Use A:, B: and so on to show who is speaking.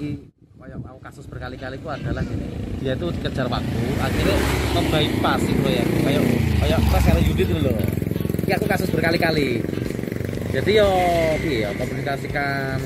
A: iki kayak aku kasus berkali-kali itu adalah gini. Dia itu dikejar waktu akhirnya nge-bypass itu ya. Kayak kayak pas ada Yudit itu loh. Ini aku kasus berkali-kali. Jadi yo iya komunikasikan